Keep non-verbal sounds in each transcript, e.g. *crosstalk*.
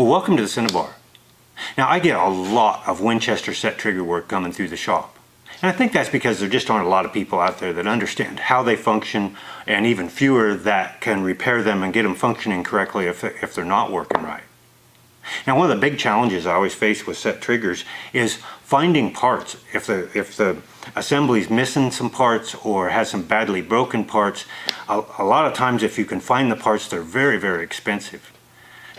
Well, welcome to the Cinnabar. Now, I get a lot of Winchester set trigger work coming through the shop. And I think that's because there just aren't a lot of people out there that understand how they function and even fewer that can repair them and get them functioning correctly if, if they're not working right. Now one of the big challenges I always face with set triggers is finding parts. If the, if the assembly is missing some parts or has some badly broken parts, a, a lot of times if you can find the parts they're very, very expensive.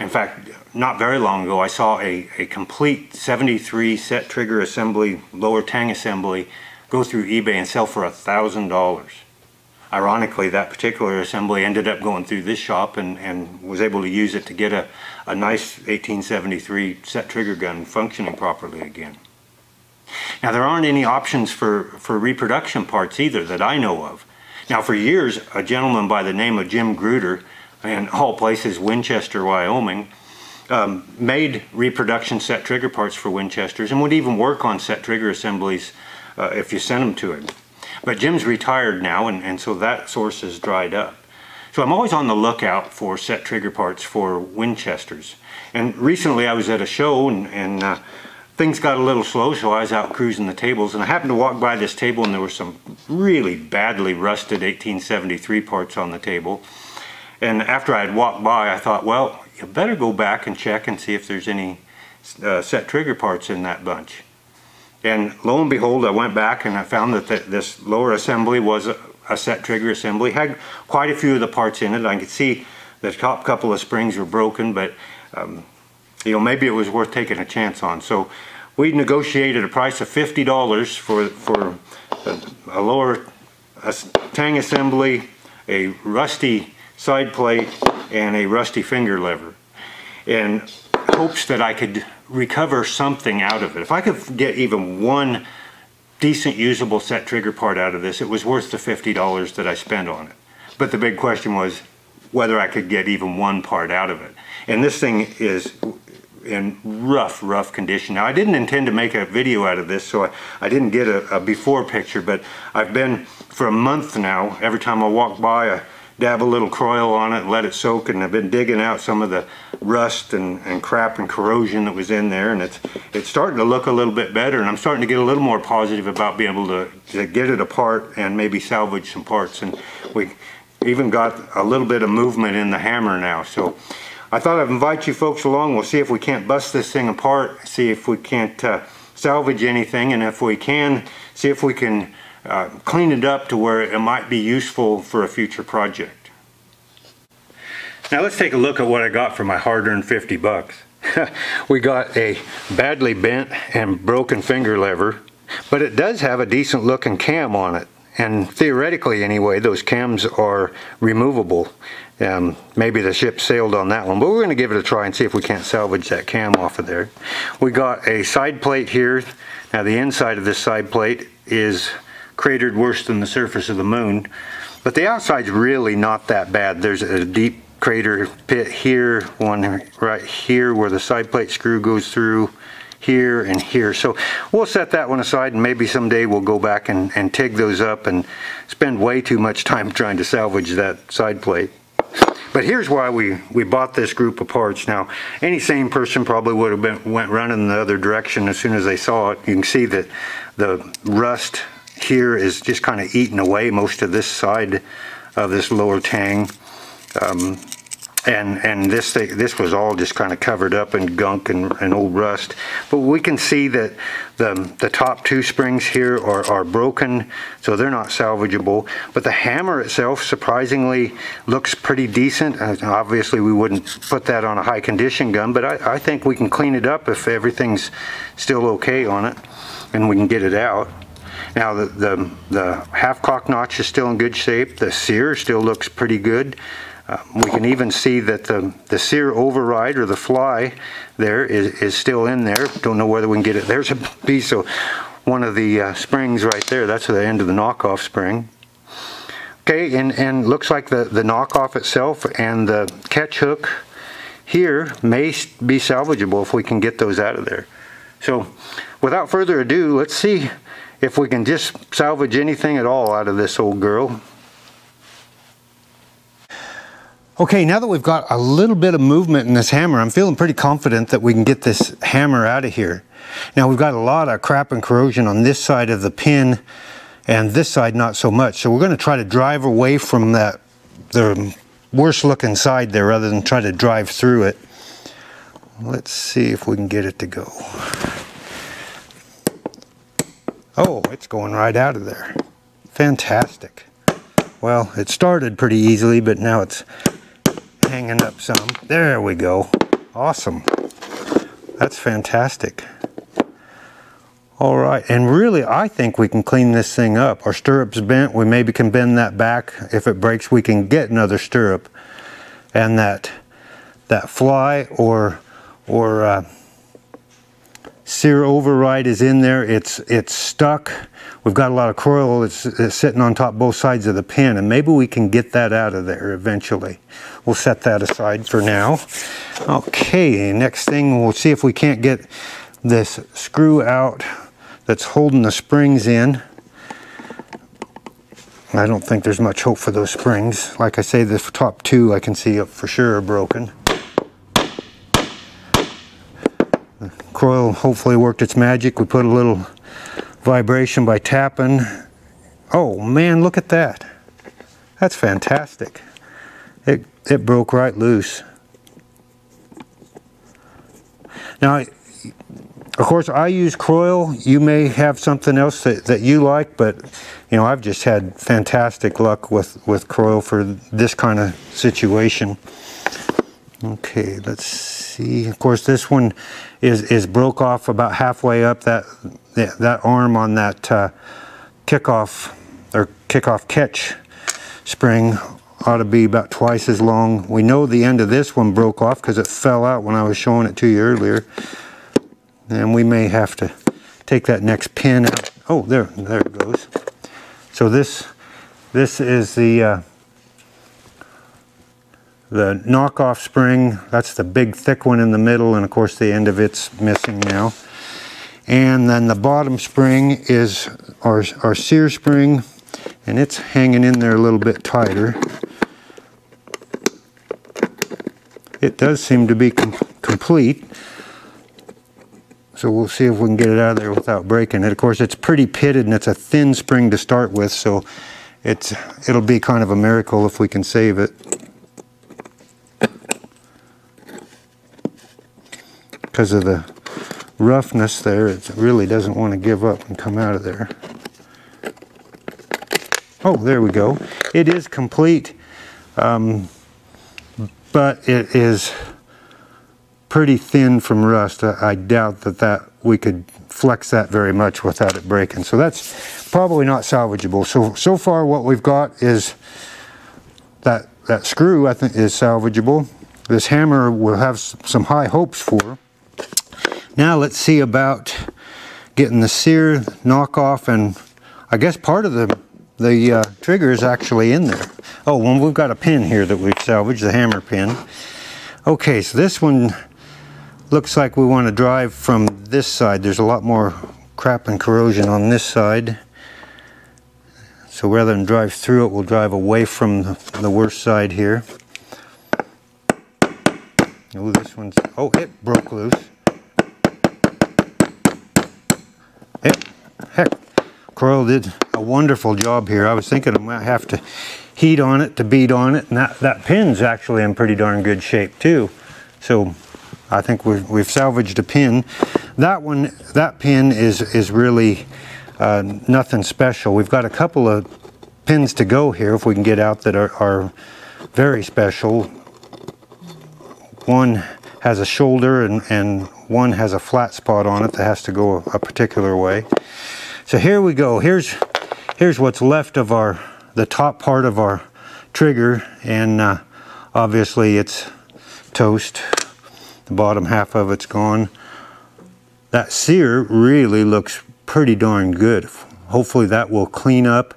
In fact, not very long ago, I saw a, a complete 73 set trigger assembly, lower tang assembly, go through eBay and sell for a $1,000. Ironically, that particular assembly ended up going through this shop and, and was able to use it to get a, a nice 1873 set trigger gun functioning properly again. Now, there aren't any options for, for reproduction parts either that I know of. Now, for years, a gentleman by the name of Jim Gruder and all places Winchester, Wyoming, um, made reproduction set trigger parts for Winchesters and would even work on set trigger assemblies uh, if you sent them to him. But Jim's retired now and, and so that source is dried up. So I'm always on the lookout for set trigger parts for Winchesters. And recently I was at a show and, and uh, things got a little slow so I was out cruising the tables and I happened to walk by this table and there were some really badly rusted 1873 parts on the table. And after I had walked by, I thought, well, you better go back and check and see if there's any uh, set trigger parts in that bunch. And lo and behold, I went back and I found that this lower assembly was a, a, set trigger assembly. Had quite a few of the parts in it. I could see the top couple of springs were broken, but um, you know maybe it was worth taking a chance on. So we negotiated a price of $50 for for a, a lower a tang assembly, a rusty side plate and a rusty finger lever in hopes that I could recover something out of it. If I could get even one decent usable set trigger part out of this, it was worth the $50 that I spent on it. But the big question was whether I could get even one part out of it. And this thing is in rough, rough condition. Now, I didn't intend to make a video out of this, so I, I didn't get a, a before picture, but I've been, for a month now, every time I walk by, I dab a little Kroil on it and let it soak and I've been digging out some of the rust and, and crap and corrosion that was in there and it's it's starting to look a little bit better and I'm starting to get a little more positive about being able to, to get it apart and maybe salvage some parts and we even got a little bit of movement in the hammer now. So I thought I'd invite you folks along. We'll see if we can't bust this thing apart see if we can't uh, salvage anything and if we can see if we can uh, clean it up to where it might be useful for a future project. Now let's take a look at what I got for my hard-earned 50 bucks. *laughs* we got a badly bent and broken finger lever, but it does have a decent looking cam on it. And theoretically anyway, those cams are removable. Um, maybe the ship sailed on that one, but we're going to give it a try and see if we can't salvage that cam off of there. We got a side plate here. Now the inside of this side plate is cratered worse than the surface of the moon. But the outside's really not that bad. There's a deep crater pit here, one right here where the side plate screw goes through, here and here. So we'll set that one aside and maybe someday we'll go back and, and TIG those up and spend way too much time *laughs* trying to salvage that side plate. But here's why we, we bought this group of parts. Now, any sane person probably would have been went running the other direction as soon as they saw it. You can see that the rust here is just kind of eating away most of this side of this lower tang. Um, and and this thing, this was all just kind of covered up in gunk and, and old rust. But we can see that the the top two springs here are, are broken, so they're not salvageable. But the hammer itself, surprisingly, looks pretty decent. Uh, obviously, we wouldn't put that on a high condition gun, but I, I think we can clean it up if everything's still okay on it, and we can get it out. Now the, the, the half cock notch is still in good shape. The sear still looks pretty good. Uh, we can even see that the, the sear override or the fly there is, is still in there. Don't know whether we can get it. There's a piece of one of the uh, springs right there. That's the end of the knockoff spring. Okay, and, and looks like the, the knockoff itself and the catch hook here may be salvageable if we can get those out of there. So without further ado, let's see if we can just salvage anything at all out of this old girl. Okay, now that we've got a little bit of movement in this hammer, I'm feeling pretty confident that we can get this hammer out of here. Now we've got a lot of crap and corrosion on this side of the pin and this side not so much. So we're going to try to drive away from that, the worst looking side there rather than try to drive through it. Let's see if we can get it to go. Oh, it's going right out of there. Fantastic. Well, it started pretty easily, but now it's hanging up some. There we go. Awesome. That's fantastic. All right, and really I think we can clean this thing up. Our stirrup's bent, we maybe can bend that back. If it breaks, we can get another stirrup. And that that fly or or uh, sear override is in there. It's it's stuck. We've got a lot of Kroil that's, sitting on top both sides of the pin, and maybe we can get that out of there eventually. We'll set that aside for now. Okay, next thing, we'll see if we can't get this screw out that's holding the springs in. I don't think there's much hope for those springs. Like I say, the top two I can see for sure are broken. Kroil hopefully worked its magic. We put a little vibration by tapping. Oh man, look at that. That's fantastic. It, it broke right loose. Now, of course, I use Kroil. You may have something else that, that you like, but you know, I've just had fantastic luck with, with Kroil for this kind of situation. Okay, let's see. Of course, this one is, is broke off about halfway up that that arm on that uh, kickoff or kickoff catch spring ought to be about twice as long. We know the end of this one broke off because it fell out when I was showing it to you earlier. And we may have to take that next pin out. Oh, there, there it goes. So this, this is the uh, the knockoff spring. That's the big thick one in the middle, and of course the end of it's missing now. And then the bottom spring is our, our sear spring, and it's hanging in there a little bit tighter. It does seem to be com complete. So we'll see if we can get it out of there without breaking it. Of course, it's pretty pitted and it's a thin spring to start with, so it's it'll be kind of a miracle if we can save it. Because of the roughness there, it really doesn't want to give up and come out of there. Oh, there we go. It is complete, um, but it is pretty thin from rust. I, I doubt that, that we could flex that very much without it breaking. So that's probably not salvageable. So, so far what we've got is that, that screw I think is salvageable. This hammer we'll have some high hopes for. Now let's see about getting the sear knockoff and I guess part of the the uh, trigger is actually in there. Oh, well we've got a pin here that we've salvaged, the hammer pin. Okay, so this one looks like we want to drive from this side. There's a lot more crap and corrosion on this side. So rather than drive through it, we'll drive away from the, the worst side here. Oh, this one's, oh, it broke loose. Heck, Kroil did a wonderful job here. I was thinking I might have to heat on it to beat on it, and that, that pin's actually in pretty darn good shape too. So I think we've, we've salvaged a pin. That one, that pin is, is really uh, nothing special. We've got a couple of pins to go here if we can get out that are, are very special. One has a shoulder and, and one has a flat spot on it that has to go a, a particular way. So here we go. Here's here's what's left of our the top part of our trigger and uh, obviously it's toast. The bottom half of it's gone. That sear really looks pretty darn good. Hopefully that will clean up.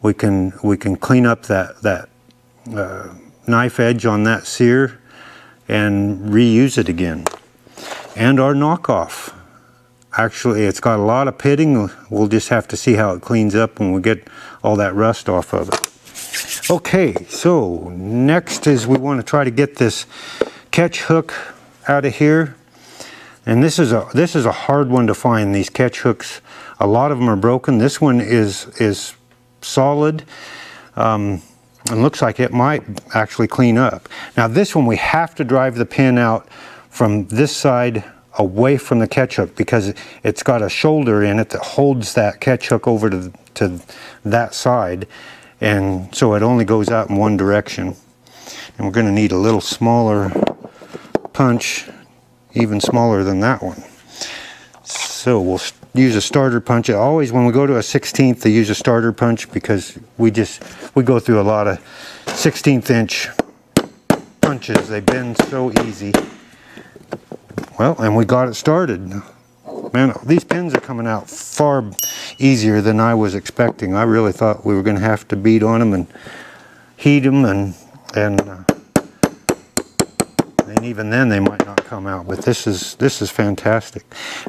We can we can clean up that that uh, knife edge on that sear and reuse it again. And our knockoff. Actually, it's got a lot of pitting. We'll just have to see how it cleans up when we get all that rust off of it. Okay, so next is we want to try to get this catch hook out of here. And this is a this is a hard one to find. These catch hooks, a lot of them are broken. This one is is solid. Um, and looks like it might actually clean up. Now this one we have to drive the pin out from this side away from the catch hook because it's got a shoulder in it that holds that catch hook over to, to that side. And so it only goes out in one direction. And we're going to need a little smaller punch even smaller than that one. So we'll use a starter punch. Always when we go to a 16th they use a starter punch because we just we go through a lot of 16th inch punches. They bend so easy well and we got it started man these pins are coming out far easier than I was expecting. I really thought we were going to have to beat on them and heat them and and uh, and even then they might not come out. But this is this is fantastic.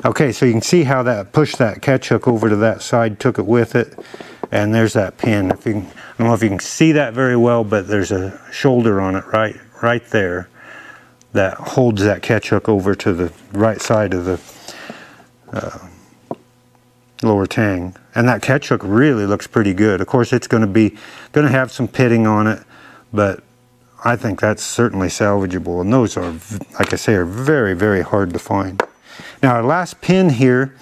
Okay, so you can see how that pushed that catch hook over to that side, took it with it, and there's that pin. If you can, I don't know if you can see that very well, but there's a shoulder on it right right there that holds that catch hook over to the right side of the uh, lower tang. And that catch hook really looks pretty good. Of course, it's going to be going to have some pitting on it, but I think that's certainly salvageable. And those are, like I say, are very, very hard to find. Now, our last pin here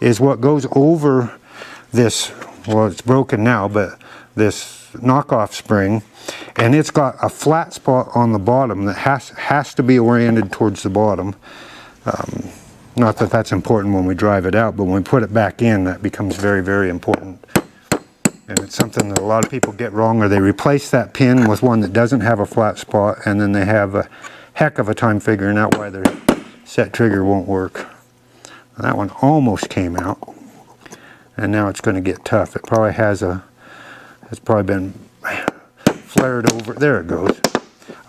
is what goes over this, well, it's broken now, but this knockoff spring. And it's got a flat spot on the bottom that has, has to be oriented towards the bottom. Um, not that that's important when we drive it out, but when we put it back in, that becomes very, very important. And it's something that a lot of people get wrong, or they replace that pin with one that doesn't have a flat spot, and then they have a heck of a time figuring out why their set trigger won't work. That one almost came out, and now it's going to get tough. It probably has a, it's probably been over. There it goes.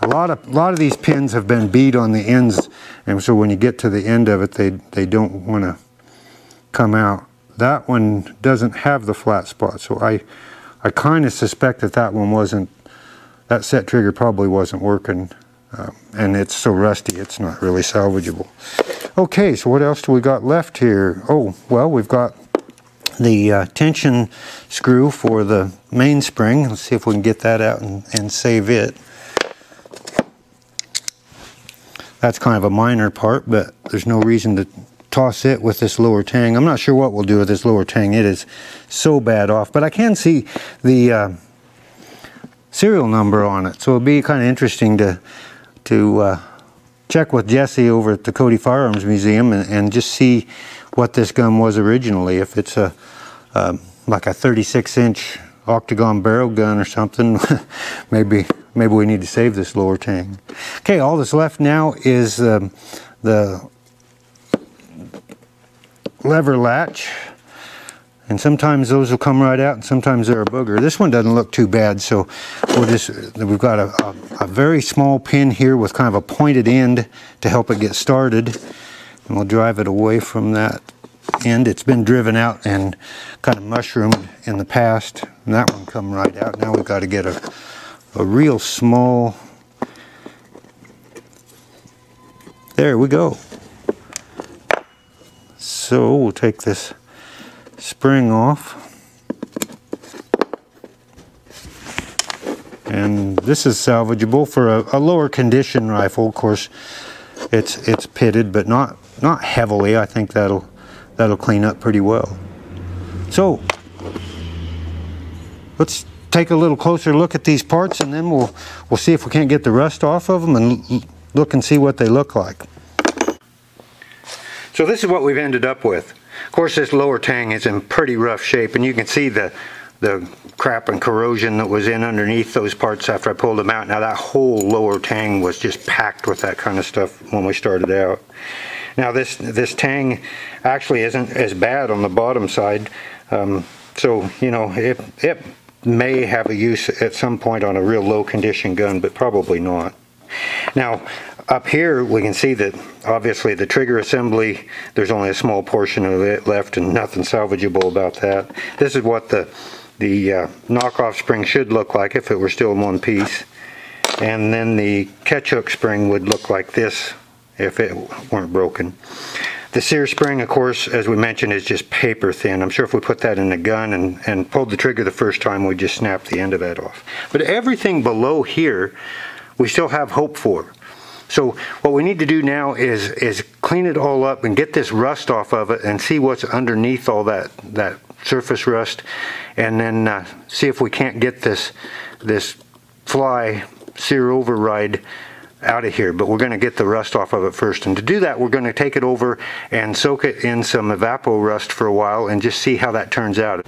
A lot of a lot of these pins have been beat on the ends, and so when you get to the end of it, they they don't want to come out. That one doesn't have the flat spot, so I I kind of suspect that that one wasn't that set trigger probably wasn't working, um, and it's so rusty it's not really salvageable. Okay, so what else do we got left here? Oh, well, we've got the uh, tension screw for the mainspring. Let's see if we can get that out and, and save it. That's kind of a minor part, but there's no reason to toss it with this lower tang. I'm not sure what we'll do with this lower tang. It is so bad off, but I can see the uh, serial number on it. So it'll be kind of interesting to, to uh, check with Jesse over at the Cody Firearms Museum and, and, just see what this gun was originally. If it's a like a 36 inch octagon barrel gun or something, *laughs* maybe maybe we need to save this lower tang. Okay, all that's left now is um, the lever latch. And sometimes those will come right out and sometimes they're a booger. This one doesn't look too bad, so we'll just, we've got a, a, a very small pin here with kind of a pointed end to help it get started. And we'll drive it away from that end. It's been driven out and kind of mushroomed in the past. And that one come right out. Now we've got to get a a real small, there we go. So we'll take this spring off. And this is salvageable for a, a lower condition rifle. Of course, it's it's pitted, but not not heavily. I think that'll that'll clean up pretty well. So let's take a little closer look at these parts and then we'll, we'll see if we can't get the rust off of them and look and see what they look like. So this is what we've ended up with. Of course this lower tang is in pretty rough shape and you can see the the crap and corrosion that was in underneath those parts after I pulled them out. Now that whole lower tang was just packed with that kind of stuff when we started out. Now this this tang actually isn't as bad on the bottom side. Um, so, you know, it, it may have a use at some point on a real low condition gun, but probably not. Now, up here we can see that obviously the trigger assembly, there's only a small portion of it left and nothing salvageable about that. This is what the, the uh, knockoff spring should look like if it were still in one piece. And then the catch hook spring would look like this if it weren't broken. The sear spring, of course, as we mentioned, is just paper thin. I'm sure if we put that in a gun and, and pulled the trigger the first time, we'd just snap the end of that off. But everything below here, we still have hope for. So what we need to do now is, is clean it all up and get this rust off of it and see what's underneath all that, that surface rust and then uh, see if we can't get this, this fly sear override out of here, but we're going to get the rust off of it first. And to do that, we're going to take it over and soak it in some Evapo-Rust for a while and just see how that turns out.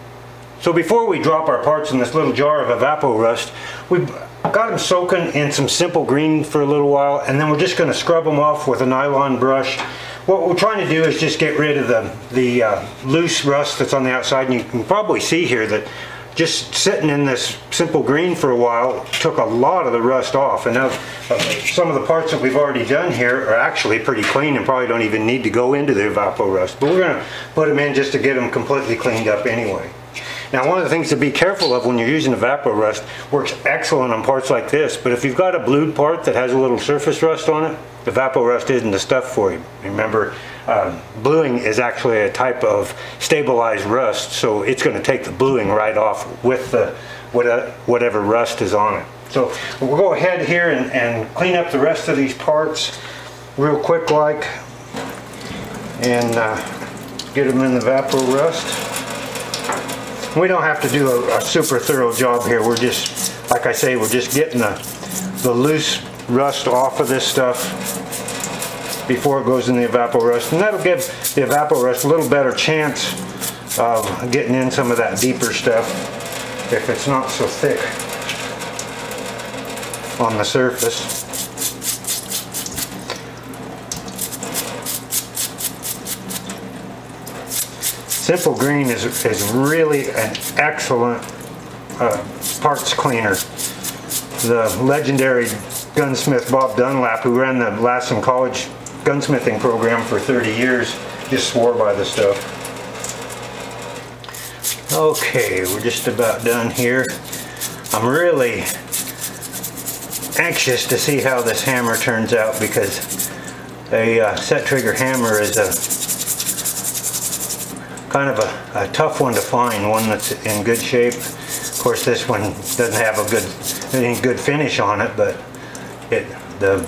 So before we drop our parts in this little jar of Evapo-Rust, we've got them soaking in some Simple Green for a little while, and then we're just going to scrub them off with a nylon brush. What we're trying to do is just get rid of the, the uh, loose rust that's on the outside, and you can probably see here that just sitting in this Simple Green for a while took a lot of the rust off and now uh, some of the parts that we've already done here are actually pretty clean and probably don't even need to go into the Evapo-Rust but we're going to put them in just to get them completely cleaned up anyway. Now one of the things to be careful of when you're using Evapo-Rust works excellent on parts like this but if you've got a blued part that has a little surface rust on it the Evapo-Rust isn't the stuff for you. Remember uh, bluing is actually a type of stabilized rust, so it's going to take the bluing right off with the whatever rust is on it. So we'll go ahead here and, and clean up the rest of these parts real quick like and uh, get them in the Evapo-Rust. We don't have to do a, a, super thorough job here. We're just, like I say, we're just getting the, the loose rust off of this stuff before it goes in the Evapo-Rust. And that'll give the Evapo-Rust a little better chance of getting in some of that deeper stuff if it's not so thick on the surface. Simple Green is, is really an excellent uh, parts cleaner. The legendary gunsmith Bob Dunlap, who ran the Lassen College gunsmithing program for 30 years, just swore by the stuff. Okay, we're just about done here. I'm really anxious to see how this hammer turns out because a uh, set trigger hammer is a kind of a, a, tough one to find, one that's in good shape. Of course, this one doesn't have a good any good finish on it, but it the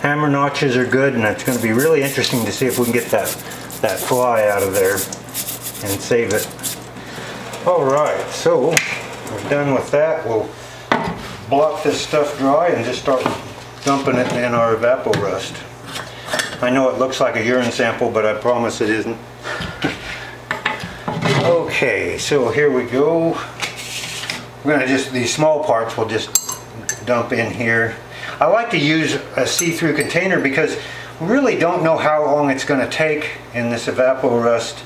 hammer notches are good and it's going to be really interesting to see if we can get that, that fly out of there and save it. Alright, so we're done with that. We'll block this stuff dry and just start dumping it in our Evapo-Rust. I know it looks like a urine sample, but I promise it isn't. Okay, so here we go. We're gonna just, these small parts we'll just dump in here. I like to use a see-through container because we really don't know how long it's going to take in this Evapo-Rust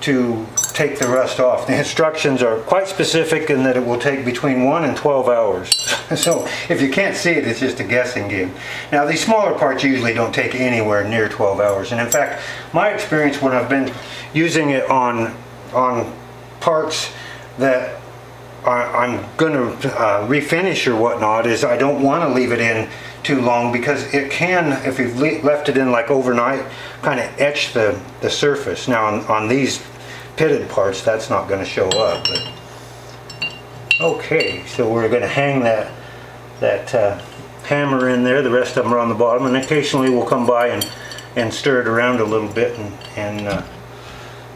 to take the rust off. The instructions are quite specific in that it will take between 1 and 12 hours. *laughs* so if you can't see it, it's just a guessing game. Now these smaller parts usually don't take anywhere near 12 hours. And in fact, my experience when I've been using it on, on parts that I, am going to uh, refinish or whatnot is I don't want to leave it in too long because it can, if you've le left it in like overnight, kind of etch the, the surface. Now on, on these pitted parts, that's not going to show up. But Okay, so we're going to hang that, that uh, hammer in there. The rest of them are on the bottom and occasionally we'll come by and, and stir it around a little bit and, and uh,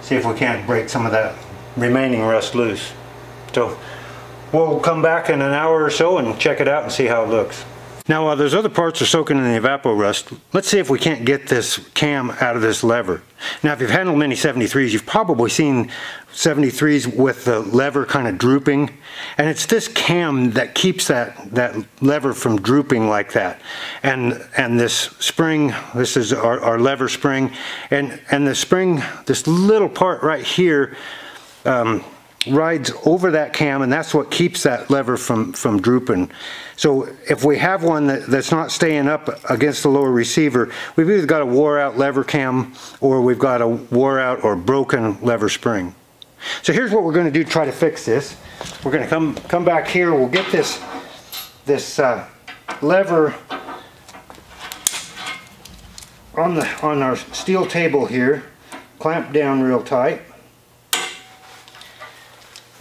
see if we can't break some of that remaining rust loose. So We'll come back in an hour or so and check it out and see how it looks. Now while those other parts are soaking in the Evapo-Rust, let's see if we can't get this cam out of this lever. Now if you've handled many 73s, you've probably seen 73s with the lever kind of drooping. And it's this cam that keeps that, that lever from drooping like that. And, and this spring, this is our, our lever spring, and, and the spring, this little part right here, um, rides over that cam and that's what keeps that lever from, from drooping. So if we have one that, that's not staying up against the lower receiver, we've either got a wore out lever cam or we've got a wore out or broken lever spring. So here's what we're going to do to try to fix this. We're going to come come back here. We'll get this this uh, lever on the on our steel table here, clamp down real tight,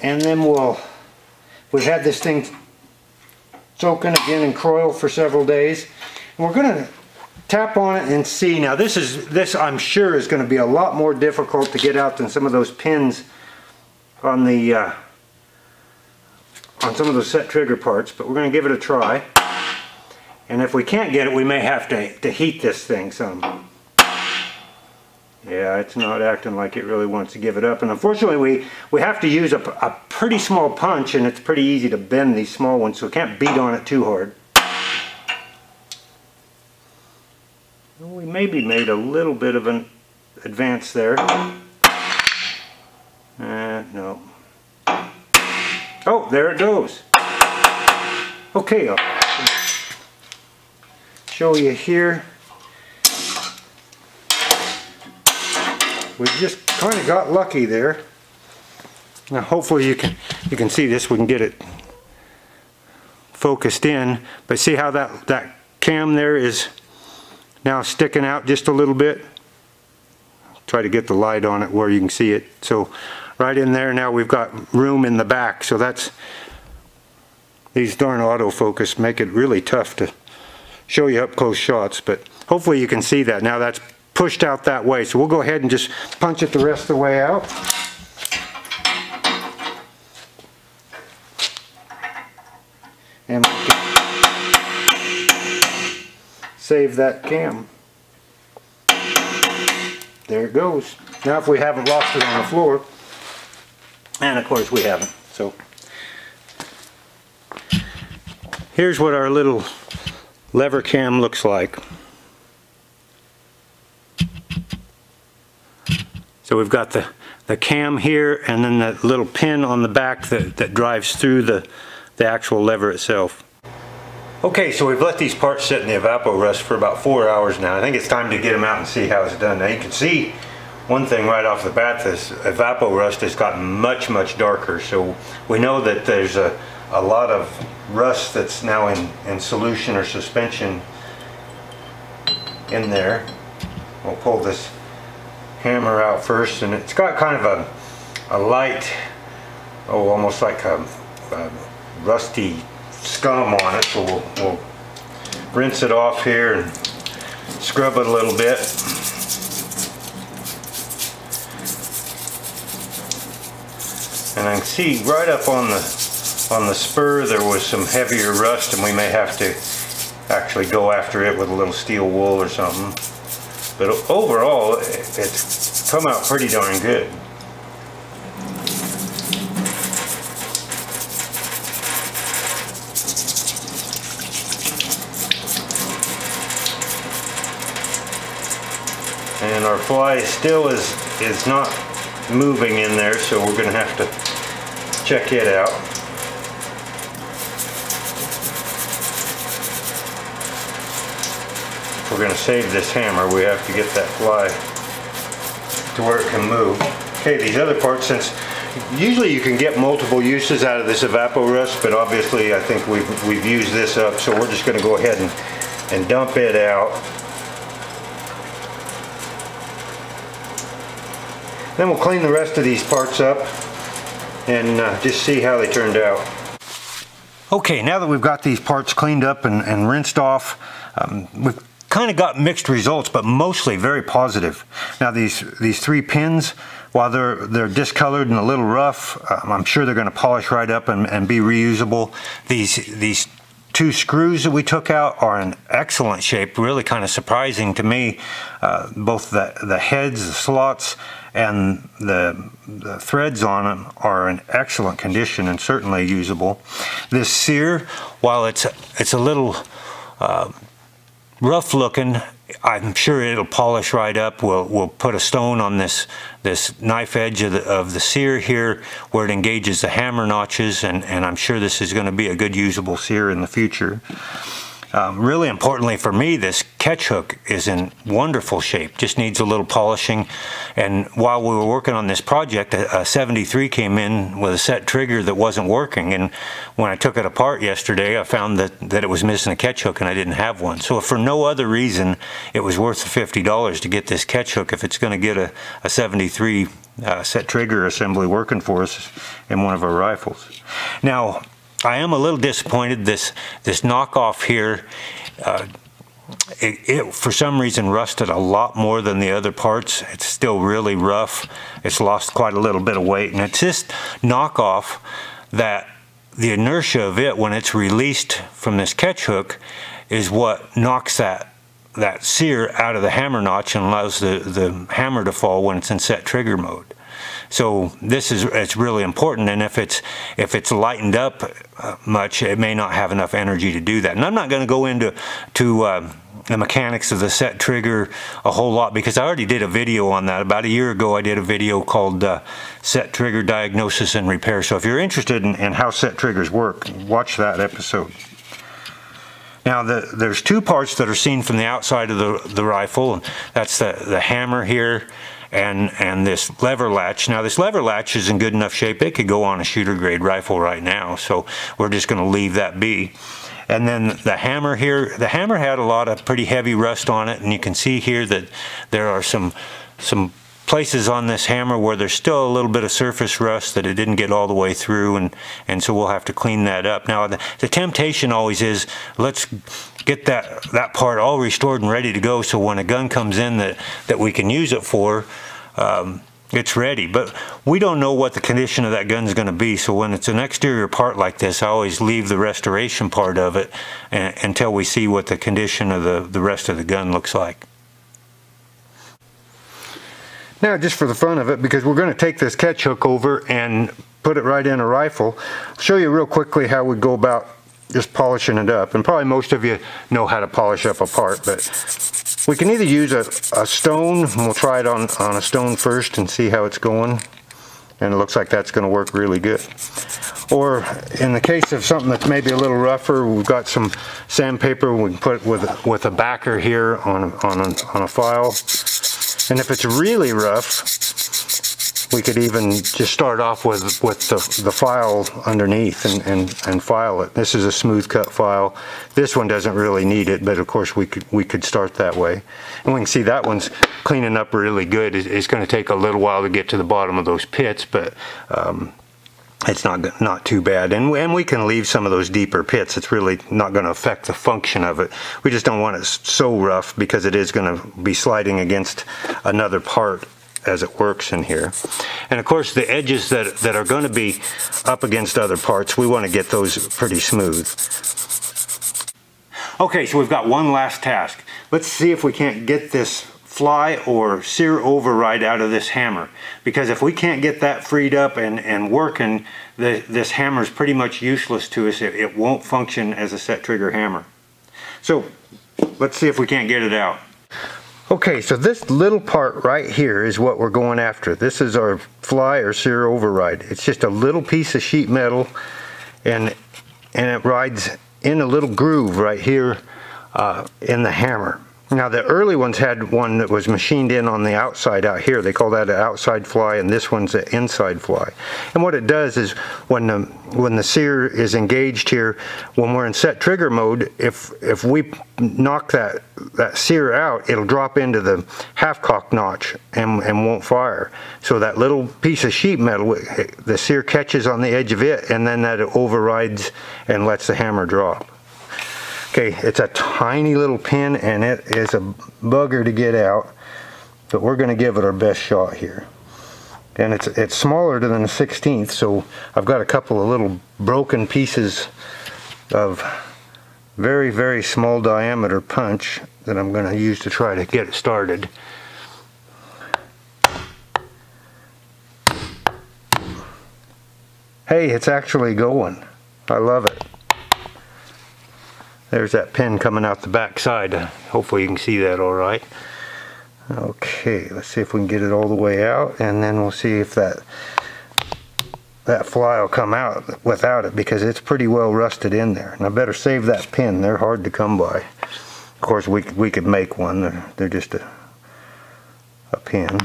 and then we'll we've had this thing soaking again in Kroil for several days. And we're going to tap on it and see. Now this is this I'm sure is going to be a lot more difficult to get out than some of those pins on the uh, on some of those set trigger parts, but we're going to give it a try. And if we can't get it, we may have to, to heat this thing some. Yeah, it's not acting like it really wants to give it up. And unfortunately, we, we have to use a, a pretty small punch, and it's pretty easy to bend these small ones, so we can't beat on it too hard. We maybe made a little bit of an advance there. Uh, no. Oh, there it goes. Okay, I'll show you here. We just kind of got lucky there. Now hopefully you can you can see this, we can get it focused in, but see how that, that cam there is now sticking out just a little bit. Try to get the light on it where you can see it. So right in there now we've got room in the back so that's these darn autofocus make it really tough to show you up close shots but hopefully you can see that now that's pushed out that way so we'll go ahead and just punch it the rest of the way out and save that cam there it goes now if we haven't lost it on the floor and of course we haven't. So here's what our little lever cam looks like. So we've got the, the cam here and then that little pin on the back that, that drives through the, the actual lever itself. Okay, so we've let these parts sit in the Evapo-Rust for about four hours now. I think it's time to get them out and see how it's done. Now you can see one thing right off the bat, this Evapo-Rust has gotten much, much darker. So we know that there's a, a lot of rust that's now in, in solution or suspension in there. We'll pull this hammer out first and it's got kind of a, a light, oh almost like a, a rusty scum on it. So we'll, we'll rinse it off here and scrub it a little bit. and I can see right up on the on the spur there was some heavier rust and we may have to actually go after it with a little steel wool or something but overall it's come out pretty darn good and our fly still is is not moving in there so we're going to have to check it out. We're going to save this hammer, we have to get that fly to where it can move. Okay, these other parts, since usually you can get multiple uses out of this Evapo-Rust, but obviously I think we've, we've used this up, so we're just going to go ahead and, and dump it out. Then we'll clean the rest of these parts up and uh, just see how they turned out. Okay, now that we've got these parts cleaned up and, and rinsed off, um, we've kind of got mixed results, but mostly very positive. Now these these three pins, while they're they're discolored and a little rough, um, I'm sure they're going to polish right up and, and be reusable. These these two screws that we took out are in excellent shape, really kind of surprising to me. Uh, both the, the heads, the slots, and the, the, threads on them are in excellent condition and certainly usable. This sear, while it's, it's a little uh, rough looking, I'm sure it'll polish right up. We'll, we'll put a stone on this, this knife edge of the, of the sear here where it engages the hammer notches and, and I'm sure this is going to be a good usable sear in the future. Um, really importantly for me, this catch hook is in wonderful shape, just needs a little polishing. And while we were working on this project, a, a 73 came in with a set trigger that wasn't working. And when I took it apart yesterday, I found that, that it was missing a catch hook and I didn't have one. So for no other reason, it was worth the $50 to get this catch hook if it's going to get a, a 73 uh, set trigger assembly working for us in one of our rifles. Now, I am a little disappointed. This this knockoff here, uh, it, it, for some reason rusted a lot more than the other parts. It's still really rough. It's lost quite a little bit of weight, and it's this knockoff that the inertia of it when it's released from this catch hook is what knocks that that sear out of the hammer notch and allows the, the hammer to fall when it's in set trigger mode. So this is it's really important, and if it's if it's lightened up uh, much, it may not have enough energy to do that. And I'm not going to go into to uh, the mechanics of the set trigger a whole lot because I already did a video on that about a year ago. I did a video called uh, "Set Trigger Diagnosis and Repair." So if you're interested in, in how set triggers work, watch that episode. Now the, there's two parts that are seen from the outside of the, the rifle. And That's the, the hammer here and, and this lever latch. Now this lever latch is in good enough shape. It could go on a shooter grade rifle right now. So we're just going to leave that be. And then the hammer here, the hammer had a lot of pretty heavy rust on it. And you can see here that there are some, some places on this hammer where there's still a little bit of surface rust that it didn't get all the way through and and so we'll have to clean that up now the, the temptation always is let's get that that part all restored and ready to go so when a gun comes in that that we can use it for um, it's ready. But we don't know what the condition of that gun is going to be. So when it's an exterior part like this I always leave the restoration part of it and, until we see what the condition of the the rest of the gun looks like. Now just for the fun of it, because we're going to take this catch hook over and put it right in a rifle, I'll show you real quickly how we go about just polishing it up. And probably most of you know how to polish up a part, but we can either use a, a stone, we'll try it on, on a stone first and see how it's going. And it looks like that's going to work really good. Or in the case of something that's maybe a little rougher, we've got some sandpaper we can put with, with a backer here on, on, a, on a file and if it's really rough, we could even just start off with, with the, the file underneath and, and, and file it. This is a smooth cut file. This one doesn't really need it, but of course we could, we could start that way. And we can see that one's cleaning up really good. It's going to take a little while to get to the bottom of those pits, but um, it's not not too bad and, and we can leave some of those deeper pits it's really not going to affect the function of it we just don't want it so rough because it is going to be sliding against another part as it works in here. And of course the edges that that are going to be up against other parts we want to get those pretty smooth. Okay so we've got one last task. Let's see if we can't get this fly or sear override out of this hammer. Because if we can't get that freed up and, and working the, this hammer is pretty much useless to us. It, it won't function as a set trigger hammer. So let's see if we can't get it out okay so this little part right here is what we're going after. This is our fly or sear override. It's just a little piece of sheet metal and and it rides in a little groove right here uh, in the hammer now the early ones had one that was machined in on the outside out here. They call that an outside fly and this one's an inside fly. And what it does is when the, when the sear is engaged here, when we're in set trigger mode, if, if we knock that, that sear out, it'll drop into the half cock notch and, and won't fire. So that little piece of sheet metal, the sear catches on the edge of it and then that overrides and lets the hammer drop. Okay, it's a tiny little pin and it is a bugger to get out, but we're going to give it our best shot here. And it's, it's smaller than a 16th, so I've got a couple of little broken pieces of very, very small diameter punch that I'm going to use to try to get it started. Hey, it's actually going. I love it. There's that pin coming out the back side. Hopefully you can see that all right. Okay, let's see if we can get it all the way out and then we'll see if that that fly will come out without it because it's pretty well rusted in there. And I better save that pin. They're hard to come by. Of course, we, we could make one. They're, they're just a, a pin.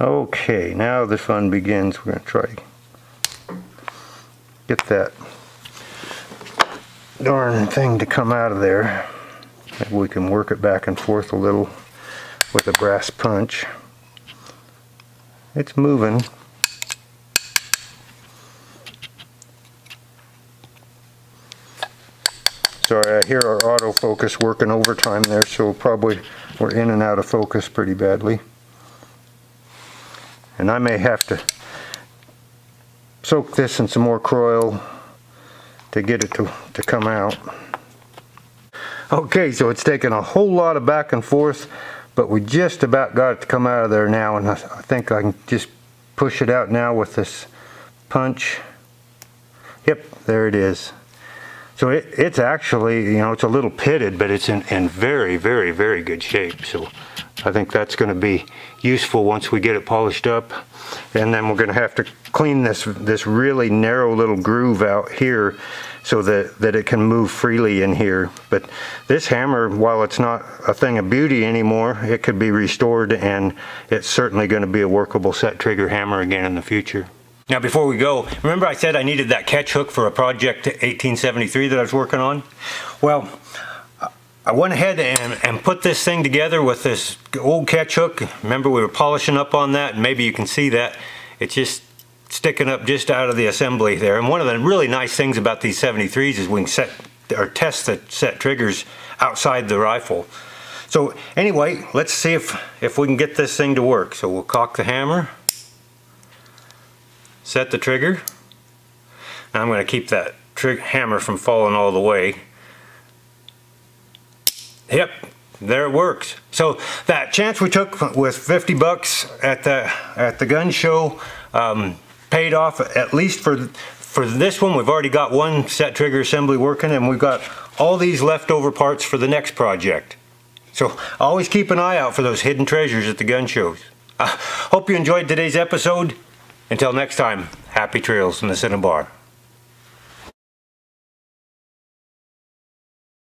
Okay, now the fun begins. We're going to try get that darn thing to come out of there. Maybe we can work it back and forth a little with a brass punch. It's moving. Sorry, I hear our autofocus working overtime there, so probably we're in and out of focus pretty badly. And I may have to soak this in some more Kroil to get it to, to come out. Okay, so it's taken a whole lot of back and forth, but we just about got it to come out of there now, and I, I think I can just push it out now with this punch. Yep, there it is. So it, it's actually, you know, it's a little pitted, but it's in, in very, very, very good shape. So I think that's going to be useful once we get it polished up. And then we're going to have to clean this, this really narrow little groove out here so that, that it can move freely in here. But this hammer, while it's not a thing of beauty anymore, it could be restored and it's certainly going to be a workable set trigger hammer again in the future. Now before we go, remember I said I needed that catch hook for a project 1873 that I was working on? Well, I went ahead and, and put this thing together with this old catch hook. Remember we were polishing up on that and maybe you can see that. It's just sticking up just out of the assembly there. And one of the really nice things about these 73s is we can set or test the set triggers outside the rifle. So anyway, let's see if, if we can get this thing to work. So we'll cock the hammer set the trigger. Now I'm going to keep that hammer from falling all the way. Yep, there it works. So that chance we took with 50 bucks at the at the gun show um, paid off at least for for this one. We've already got one set trigger assembly working and we've got all these leftover parts for the next project. So always keep an eye out for those hidden treasures at the gun shows. I hope you enjoyed today's episode. Until next time, happy trails from the Cinnabar.